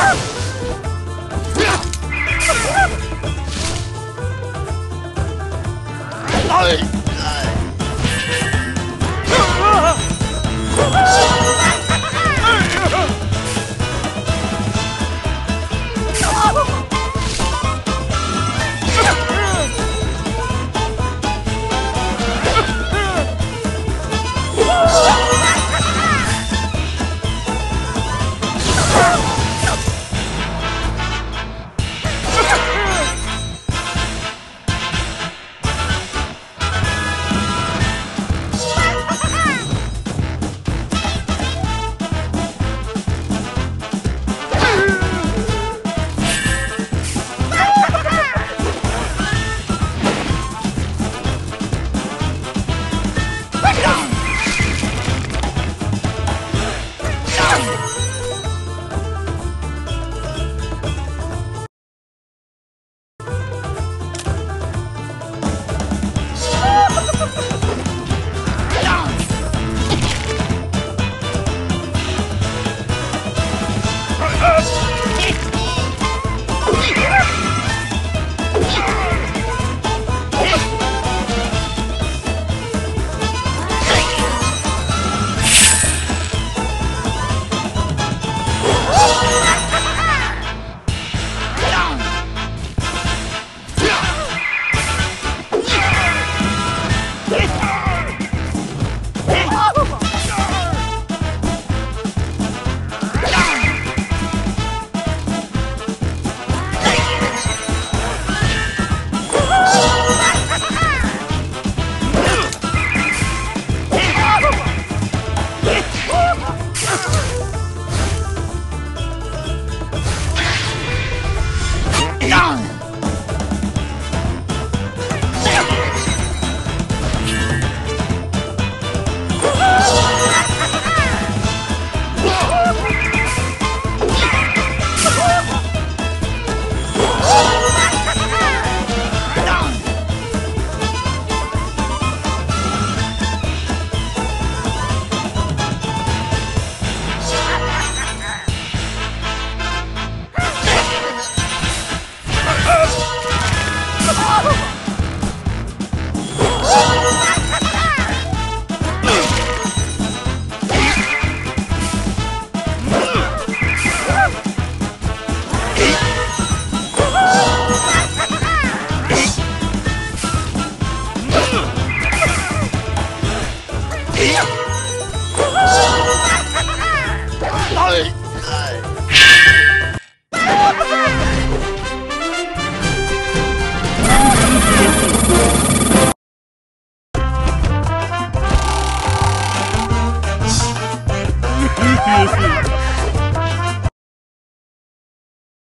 Ai, Yes.